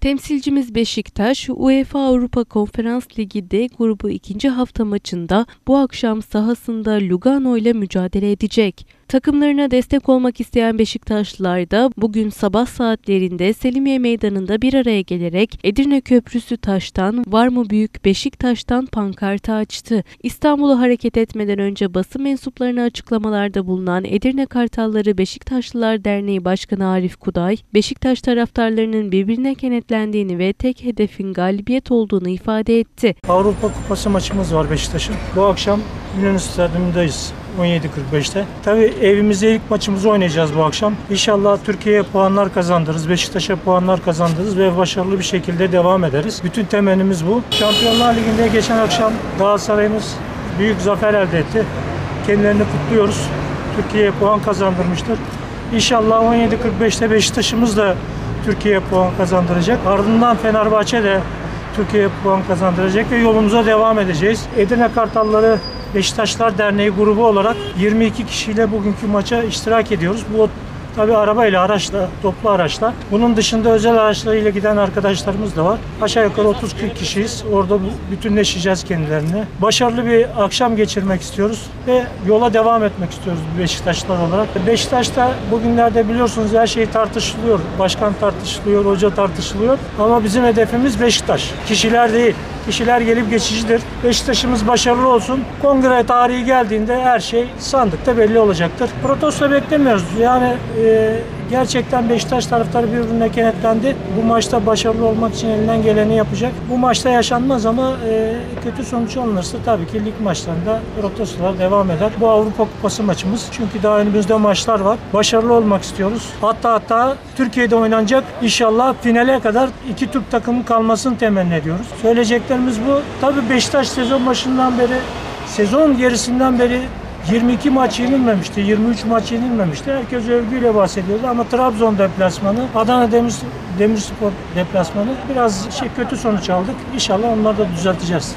Temsilcimiz Beşiktaş, UEFA Avrupa Konferans Ligi D grubu ikinci hafta maçında bu akşam sahasında Lugano ile mücadele edecek. Takımlarına destek olmak isteyen Beşiktaşlılar da bugün sabah saatlerinde Selimiye Meydanı'nda bir araya gelerek Edirne Köprüsü taştan var mı büyük Beşiktaş'tan pankartı açtı. İstanbul'u hareket etmeden önce basın mensuplarına açıklamalarda bulunan Edirne Kartalları Beşiktaşlılar Derneği Başkanı Arif Kuday, Beşiktaş taraftarlarının birbirine kenetlendiğini ve tek hedefin galibiyet olduğunu ifade etti. Avrupa Kupası maçımız var Beşiktaş'ın. Bu akşam İnönü Stadyumundayız. 17.45'te. Tabii evimizde ilk maçımızı oynayacağız bu akşam. İnşallah Türkiye'ye puanlar kazandırırız, Beşiktaş'a puanlar kazandırırız ve başarılı bir şekilde devam ederiz. Bütün temennimiz bu. Şampiyonlar Ligi'nde geçen akşam Galatasaray'ımız büyük zafer elde etti. Kendilerini kutluyoruz. Türkiye'ye puan kazandırmıştır. İnşallah 17.45'te Beşiktaş'ımız da Türkiye'ye puan kazandıracak. Ardından Fenerbahçe de Türkiye'ye puan kazandıracak ve yolumuza devam edeceğiz. Edirne Kartalları Beşiktaşlar Derneği grubu olarak 22 kişiyle bugünkü maça iştirak ediyoruz. Bu tabi arabayla, araçla, toplu araçla. Bunun dışında özel araçlarıyla giden arkadaşlarımız da var. Aşağı yukarı 30-40 kişiyiz. Orada bütünleşeceğiz kendilerine. Başarılı bir akşam geçirmek istiyoruz ve yola devam etmek istiyoruz Beşiktaşlar olarak. Beşiktaş'ta bugünlerde biliyorsunuz her şey tartışılıyor. Başkan tartışılıyor, hoca tartışılıyor. Ama bizim hedefimiz Beşiktaş. Kişiler değil. Kişiler gelip geçicidir. Beşiktaş'ımız başarılı olsun. Kongre tarihi geldiğinde her şey sandıkta belli olacaktır. Protesto beklemiyoruz. Yani e, gerçekten Beşiktaş taraftarı birbirine kenetlendi. Bu maçta başarılı olmak için elinden geleni yapacak. Bu maçta yaşanmaz ama e, kötü sonuç alınırsa tabii ki lig maçlarında protestolar devam eder. Bu Avrupa Kupası maçımız. Çünkü daha önümüzde maçlar var. Başarılı olmak istiyoruz. Hatta hatta Türkiye'de oynanacak inşallah finale kadar iki Türk takımı kalmasını temenni ediyoruz. Söyleyeceklerimiz bu. Tabii Beşiktaş sezon başından beri sezon gerisinden beri 22 maç yenilmemişti, 23 maç yenilmemişti. Herkes övgüyle bahsediyordu ama Trabzon deplasmanı, Adana Demir, Demirspor deplasmanı biraz şey kötü sonuç aldık. İnşallah onları da düzelteceğiz.